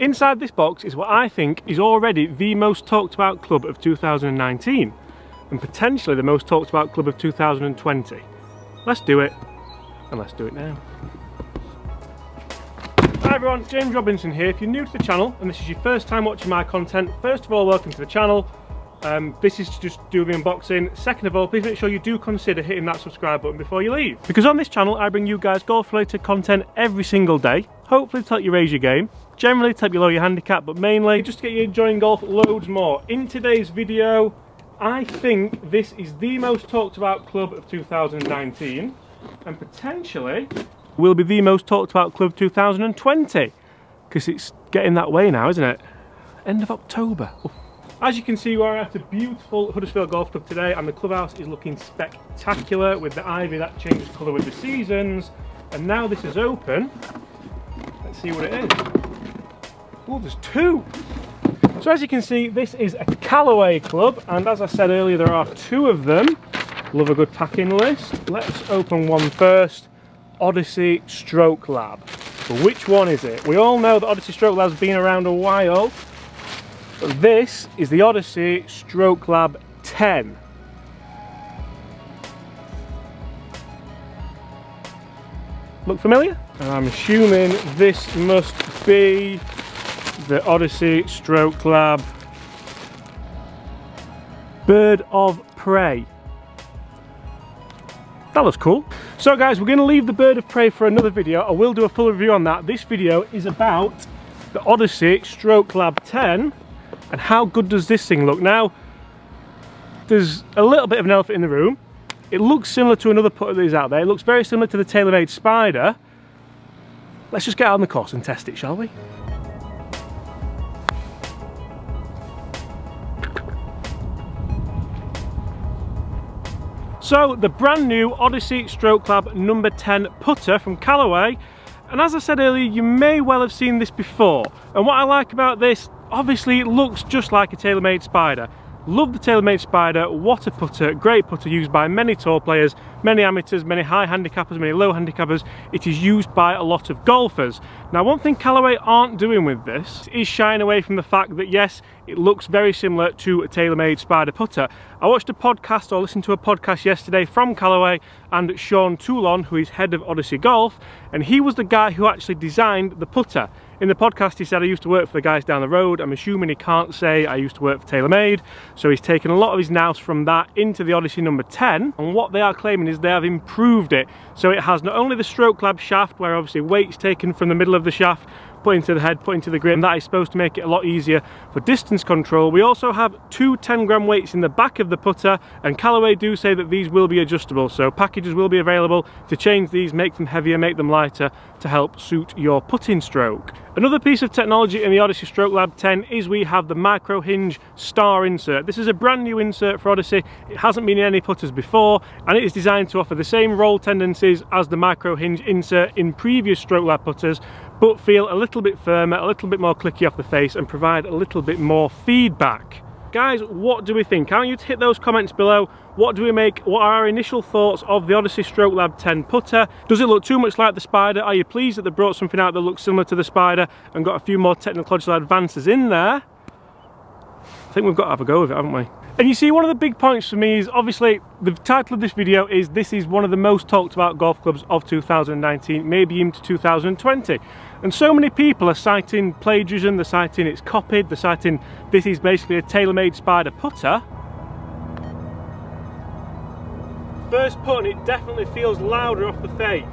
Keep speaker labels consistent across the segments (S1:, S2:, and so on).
S1: Inside this box is what I think is already the most talked about club of 2019 and potentially the most talked about club of 2020. Let's do it and let's do it now. Hi everyone, James Robinson here. If you're new to the channel and this is your first time watching my content, first of all welcome to the channel. Um, this is to just do the unboxing. Second of all, please make sure you do consider hitting that subscribe button before you leave. Because on this channel, I bring you guys golf related content every single day. Hopefully to help you raise your game. Generally to help you lower your handicap, but mainly just to get you enjoying golf loads more. In today's video, I think this is the most talked about club of 2019 and potentially will be the most talked about club 2020 because it's getting that way now, isn't it? End of October. As you can see, we're at a beautiful Huddersfield Golf Club today and the clubhouse is looking spectacular with the ivy that changes colour with the seasons. And now this is open, see what it is. Oh, there's two. So as you can see, this is a Callaway club and as I said earlier, there are two of them. Love a good packing list. Let's open one first. Odyssey Stroke Lab. But which one is it? We all know that Odyssey Stroke Lab's been around a while, but this is the Odyssey Stroke Lab 10. Look familiar? And I'm assuming this must be the Odyssey Stroke Lab Bird of Prey. That looks cool. So guys, we're gonna leave the Bird of Prey for another video. I will do a full review on that. This video is about the Odyssey Stroke Lab 10 and how good does this thing look? Now, there's a little bit of an elephant in the room. It looks similar to another putter that is out there. It looks very similar to the TaylorMade Spider. Let's just get out on the course and test it, shall we? So the brand new Odyssey Stroke Lab number 10 putter from Callaway and as I said earlier you may well have seen this before and what I like about this obviously it looks just like a TaylorMade Spider. Love the TaylorMade Spider, what a putter, great putter used by many tour players, many amateurs, many high handicappers, many low handicappers. It is used by a lot of golfers. Now one thing Callaway aren't doing with this is shying away from the fact that yes, it looks very similar to a TaylorMade Spider putter. I watched a podcast or listened to a podcast yesterday from Callaway and Sean Toulon, who is head of Odyssey Golf, and he was the guy who actually designed the putter. In the podcast he said I used to work for the guys down the road. I'm assuming he can't say I used to work for TaylorMade. So he's taken a lot of his nous from that into the Odyssey number 10. And what they are claiming is they have improved it. So it has not only the Stroke Lab shaft where obviously weight's taken from the middle of the shaft put into the head, put into the grip, and that is supposed to make it a lot easier for distance control. We also have two 10 gram weights in the back of the putter, and Callaway do say that these will be adjustable, so packages will be available to change these, make them heavier, make them lighter, to help suit your putting stroke. Another piece of technology in the Odyssey Stroke Lab 10 is we have the micro hinge star insert. This is a brand new insert for Odyssey. It hasn't been in any putters before and it is designed to offer the same roll tendencies as the micro hinge insert in previous Stroke Lab putters but feel a little bit firmer, a little bit more clicky off the face and provide a little bit more feedback. Guys, what do we think? I want you to hit those comments below? What do we make? What are our initial thoughts of the Odyssey Stroke Lab 10 putter? Does it look too much like the Spider? Are you pleased that they brought something out that looks similar to the Spider and got a few more technological advances in there? I think we've got to have a go with it, haven't we? And you see, one of the big points for me is obviously the title of this video is this is one of the most talked about golf clubs of 2019, maybe into 2020. And so many people are citing plagiarism, they're citing it's copied, they're citing this is basically a TaylorMade Spider putter. First putt, it definitely feels louder off the face.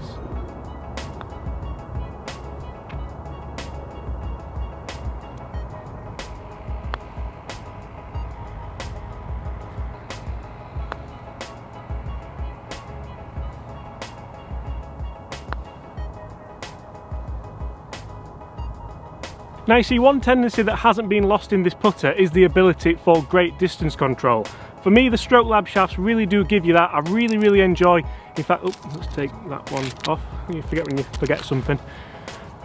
S1: Now you see one tendency that hasn't been lost in this putter is the ability for great distance control. For me the Stroke Lab shafts really do give you that. I really really enjoy, in fact, let's take that one off. You forget when you forget something.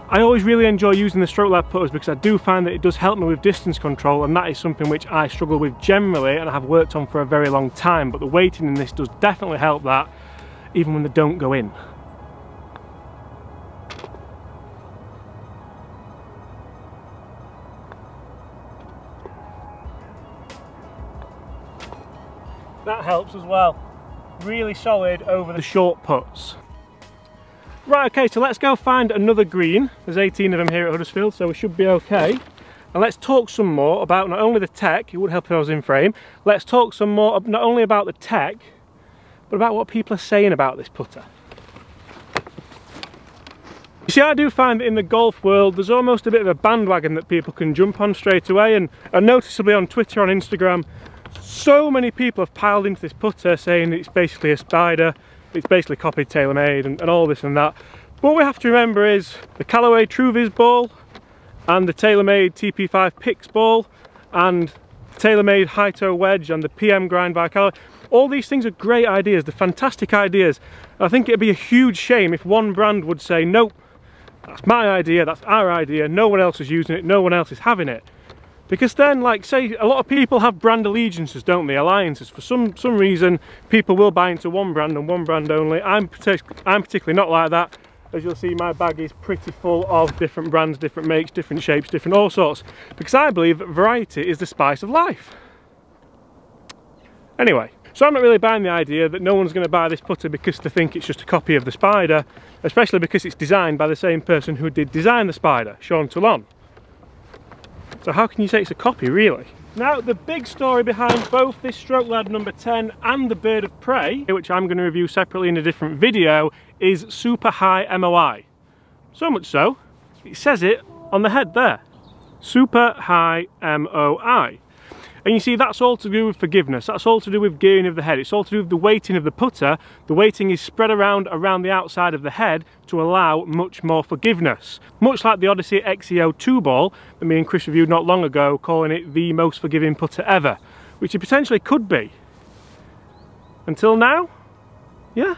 S1: I always really enjoy using the Stroke Lab putters because I do find that it does help me with distance control and that is something which I struggle with generally and I have worked on for a very long time but the weighting in this does definitely help that even when they don't go in. As well. Really solid over the short putts. Right, okay, so let's go find another green. There's 18 of them here at Huddersfield, so we should be okay. And let's talk some more about not only the tech, it would help if I was in frame, let's talk some more not only about the tech, but about what people are saying about this putter. You see, I do find that in the golf world, there's almost a bit of a bandwagon that people can jump on straight away, and, and noticeably on Twitter, on Instagram, so many people have piled into this putter saying it's basically a spider, it's basically copied TaylorMade and, and all this and that. What we have to remember is the Callaway Truvis ball and the TaylorMade TP5 Pix ball and TaylorMade high wedge and the PM grind by Callaway. All these things are great ideas, they're fantastic ideas. I think it'd be a huge shame if one brand would say, nope, that's my idea, that's our idea, no one else is using it, no one else is having it. Because then, like, say, a lot of people have brand allegiances, don't they? Alliances. For some some reason, people will buy into one brand and one brand only. I'm, I'm particularly not like that. As you'll see, my bag is pretty full of different brands, different makes, different shapes, different all sorts. Because I believe variety is the spice of life. Anyway, so I'm not really buying the idea that no one's going to buy this putter because they think it's just a copy of the Spider, especially because it's designed by the same person who did design the Spider, Sean Toulon. So how can you say it's a copy, really? Now, the big story behind both this Stroke Lab number 10 and the Bird of Prey, which I'm going to review separately in a different video, is super high MOI. So much so, it says it on the head there. Super high MOI. And you see, that's all to do with forgiveness. That's all to do with gearing of the head. It's all to do with the weighting of the putter. The weighting is spread around around the outside of the head to allow much more forgiveness. Much like the Odyssey EXO 2 ball that me and Chris reviewed not long ago, calling it the most forgiving putter ever, which it potentially could be. Until now, yeah,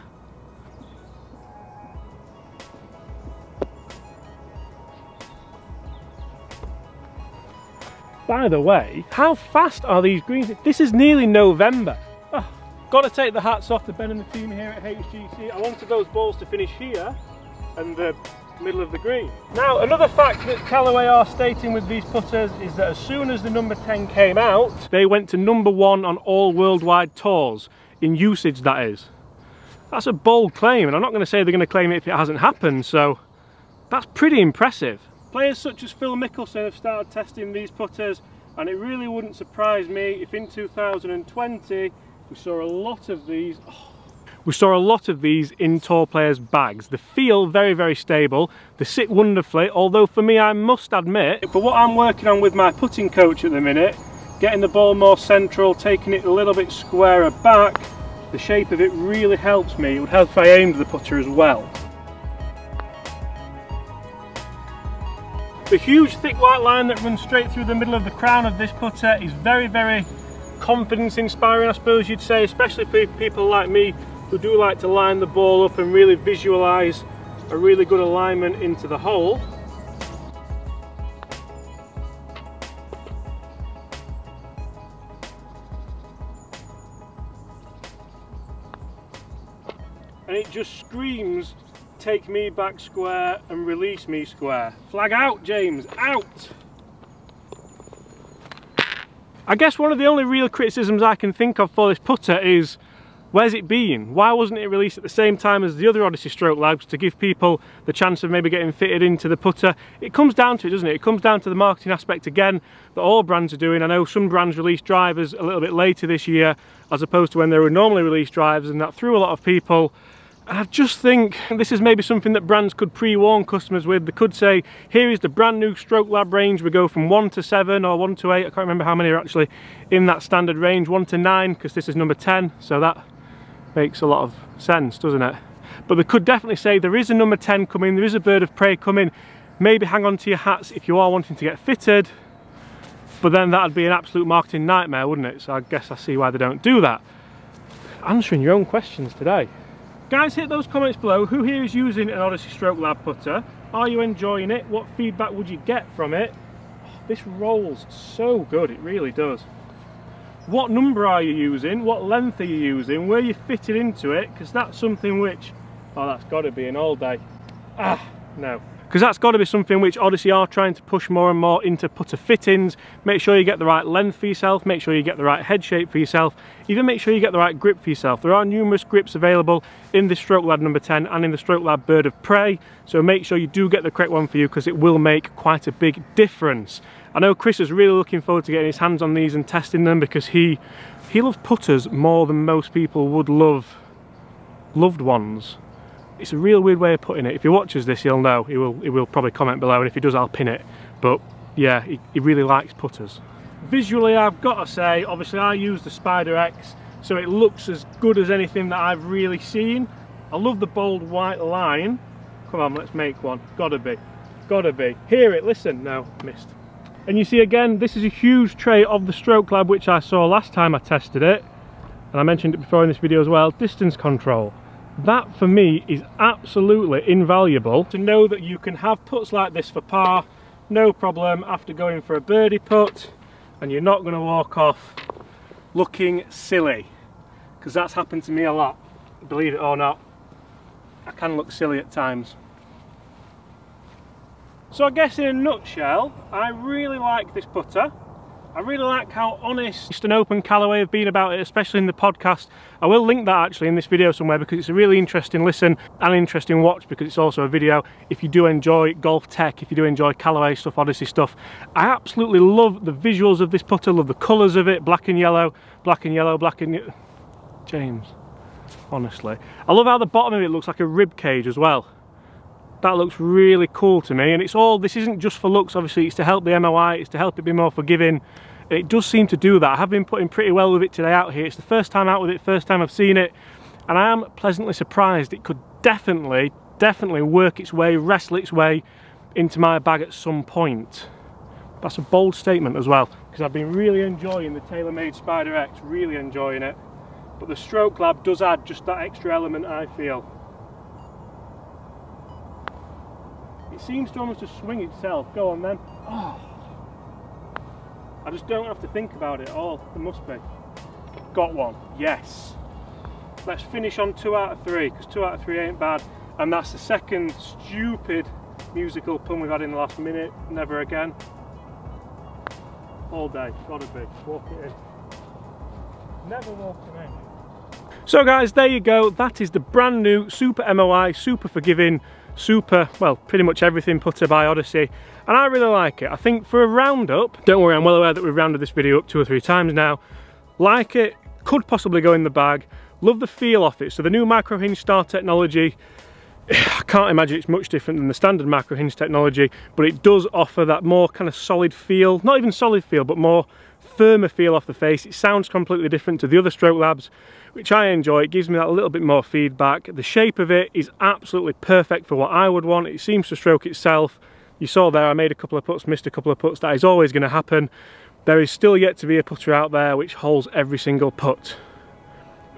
S1: By the way, how fast are these greens? This is nearly November. Ah, oh, got to take the hats off to Ben and the team here at HGC. I wanted those balls to finish here and the middle of the green. Now, another fact that Callaway are stating with these putters is that as soon as the number 10 came out, they went to number one on all worldwide tours, in usage that is. That's a bold claim, and I'm not going to say they're going to claim it if it hasn't happened, so that's pretty impressive. Players such as Phil Mickelson have started testing these putters and it really wouldn't surprise me if in 2020 we saw a lot of these oh, we saw a lot of these in tour players bags. They feel very very stable. They sit wonderfully although for me I must admit for what I'm working on with my putting coach at the minute getting the ball more central taking it a little bit squarer back the shape of it really helps me. It would help if I aimed the putter as well The huge thick white line that runs straight through the middle of the crown of this putter is very, very confidence inspiring, I suppose you'd say, especially for people like me who do like to line the ball up and really visualise a really good alignment into the hole. And it just screams take me back square and release me square. Flag out, James, out! I guess one of the only real criticisms I can think of for this putter is where's it been? Why wasn't it released at the same time as the other Odyssey Stroke Labs to give people the chance of maybe getting fitted into the putter? It comes down to it, doesn't it? It comes down to the marketing aspect again that all brands are doing. I know some brands release drivers a little bit later this year as opposed to when they were normally released drivers and that threw a lot of people I just think this is maybe something that brands could pre-warn customers with. They could say, here is the brand new Stroke Lab range. We go from 1 to 7 or 1 to 8. I can't remember how many are actually in that standard range. 1 to 9 because this is number 10. So that makes a lot of sense, doesn't it? But they could definitely say there is a number 10 coming. There is a Bird of Prey coming. Maybe hang on to your hats if you are wanting to get fitted. But then that'd be an absolute marketing nightmare, wouldn't it? So I guess I see why they don't do that. Answering your own questions today. Guys, hit those comments below. Who here is using an Odyssey Stroke Lab putter? Are you enjoying it? What feedback would you get from it? Oh, this rolls so good, it really does. What number are you using? What length are you using? Where you fitted into it? Because that's something which, oh, that's got to be an all day. Ah, no. Because that's got to be something which Odyssey are trying to push more and more into putter fittings. Make sure you get the right length for yourself, make sure you get the right head shape for yourself, even make sure you get the right grip for yourself. There are numerous grips available in the Stroke Lab number 10 and in the Stroke Lab Bird of Prey, so make sure you do get the correct one for you because it will make quite a big difference. I know Chris is really looking forward to getting his hands on these and testing them because he he loves putters more than most people would love loved ones. It's a real weird way of putting it. If he watches this, he'll know. He will, he will probably comment below, and if he does, I'll pin it. But yeah, he, he really likes putters. Visually, I've got to say, obviously I use the Spider X, so it looks as good as anything that I've really seen. I love the bold white line. Come on, let's make one. Gotta be. Gotta be. Hear it, listen. No, missed. And you see again, this is a huge tray of the Stroke Lab, which I saw last time I tested it. And I mentioned it before in this video as well, distance control. That for me is absolutely invaluable to know that you can have puts like this for par, no problem after going for a birdie putt, and you're not gonna walk off looking silly. Because that's happened to me a lot, believe it or not. I can look silly at times. So I guess in a nutshell, I really like this putter. I really like how honest and open Callaway have been about it, especially in the podcast. I will link that actually in this video somewhere because it's a really interesting listen and interesting watch because it's also a video. If you do enjoy golf tech, if you do enjoy Callaway stuff, Odyssey stuff, I absolutely love the visuals of this putter, love the colours of it, black and yellow, black and yellow, black and... James, honestly. I love how the bottom of it looks like a rib cage as well that looks really cool to me. And it's all this isn't just for looks obviously it's to help the MOI it's to help it be more forgiving. It does seem to do that. I have been putting pretty well with it today out here. It's the first time out with it first time I've seen it. And I am pleasantly surprised it could definitely definitely work its way wrestle its way into my bag at some point. That's a bold statement as well because I've been really enjoying the TaylorMade Spider X really enjoying it. But the Stroke Lab does add just that extra element I feel It seems to almost just swing itself. Go on then. Oh. I just don't have to think about it at all. There must be. Got one. Yes. Let's finish on two out of three, because two out of three ain't bad. And that's the second stupid musical pun we've had in the last minute. Never again. All day. Gotta be. Walk it in. Never walking in. So guys, there you go. That is the brand new Super MOI, super forgiving super, well, pretty much everything putter by Odyssey, and I really like it. I think for a roundup, don't worry, I'm well aware that we've rounded this video up two or three times now, like it, could possibly go in the bag, love the feel of it. So the new micro hinge star technology, I can't imagine it's much different than the standard macro hinge technology, but it does offer that more kind of solid feel, not even solid feel, but more firmer feel off the face. It sounds completely different to the other stroke labs, which I enjoy. It gives me that little bit more feedback. The shape of it is absolutely perfect for what I would want. It seems to stroke itself. You saw there, I made a couple of putts, missed a couple of putts. That is always going to happen. There is still yet to be a putter out there which holds every single putt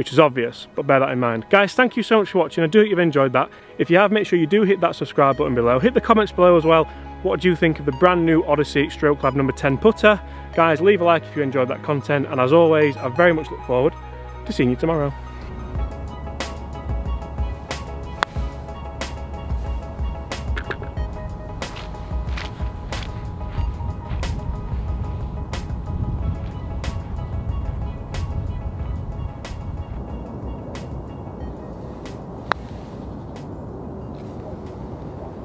S1: which is obvious, but bear that in mind. Guys, thank you so much for watching. I do hope you've enjoyed that. If you have, make sure you do hit that subscribe button below. Hit the comments below as well. What do you think of the brand new Odyssey Stroke Lab number 10 putter? Guys, leave a like if you enjoyed that content. And as always, I very much look forward to seeing you tomorrow.